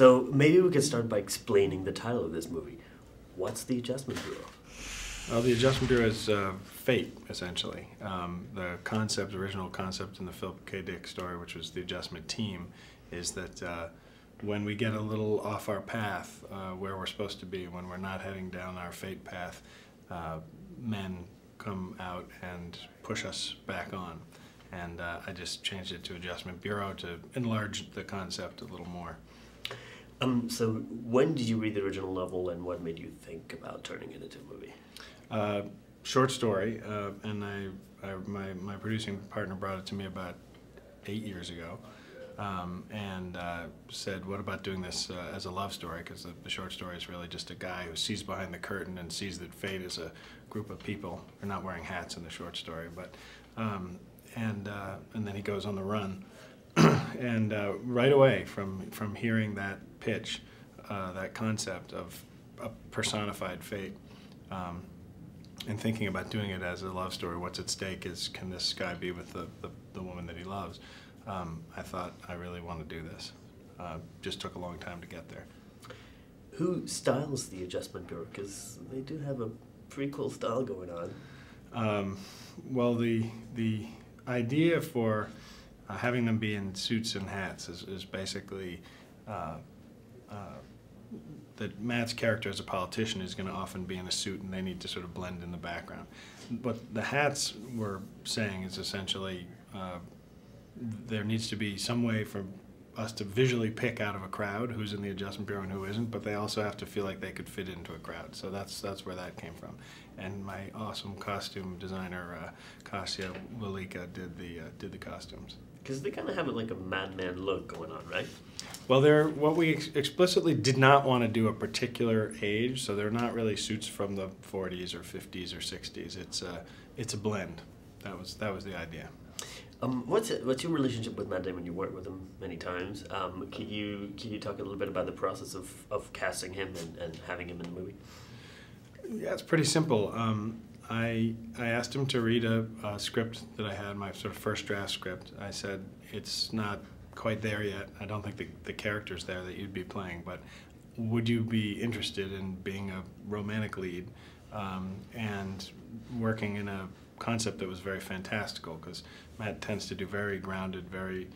So maybe we could start by explaining the title of this movie. What's the Adjustment Bureau? Well, the Adjustment Bureau is uh, fate, essentially. Um, the concept, original concept in the Philip K. Dick story, which was the Adjustment Team, is that uh, when we get a little off our path, uh, where we're supposed to be, when we're not heading down our fate path, uh, men come out and push us back on. And uh, I just changed it to Adjustment Bureau to enlarge the concept a little more. Um, so when did you read the original novel and what made you think about turning it into a movie? Uh, short story, uh, and I, I, my, my producing partner brought it to me about eight years ago. Um, and uh, said, "What about doing this uh, as a love story? Because the, the, short story is really just a guy who sees behind the curtain and sees that fate is a group of people. They're not wearing hats in the short story, but um, and uh, and then he goes on the run, and uh, right away from from hearing that pitch, uh, that concept of a personified fate." Um, and thinking about doing it as a love story, what's at stake is can this guy be with the, the, the woman that he loves? um, I thought I really want to do this. Uh, just took a long time to get there. Who styles the Adjustment Bureau? Because they do have a pretty cool style going on. Um, well, the the idea for uh, having them be in suits and hats is, is basically uh, uh, that Matt's character as a politician is going to often be in a suit and they need to sort of blend in the background. But the hats we're saying is essentially uh, there needs to be some way for us to visually pick out of a crowd who's in the adjustment bureau and who isn't, but they also have to feel like they could fit into a crowd. So that's that's where that came from. And my awesome costume designer, uh, Kasia Walicka, did the uh, did the costumes. Because they kind of have like a madman look going on, right? Well, they're what we ex explicitly did not want to do a particular age, so they're not really suits from the 40s or 50s or 60s. It's a it's a blend. That was that was the idea. Um, what's it, what's your relationship with Matt Damon? You worked with him many times. Um, can you can you talk a little bit about the process of, of casting him and, and having him in the movie? Yeah, it's pretty simple. Um, I I asked him to read a, a, script that I had, my sort of first draft script. I said it's not quite there yet. I don't think the the character's there that you'd be playing, but would you be interested in being a romantic lead um, and working in a concept that was very fantastical because Matt tends to do very grounded, very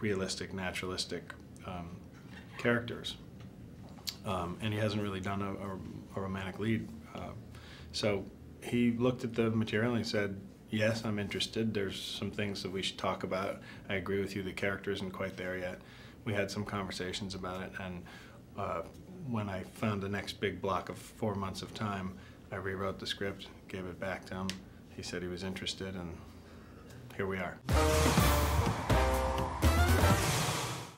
realistic, naturalistic um, characters. Um, and he hasn't really done a, a, a romantic lead. Uh, so he looked at the material and he said, yes, I'm interested. There's some things that we should talk about. I agree with you, the character isn't quite there yet. We had some conversations about it, and uh, when I found the next big block of four months of time, I rewrote the script, gave it back to him, he said he was interested, and here we are.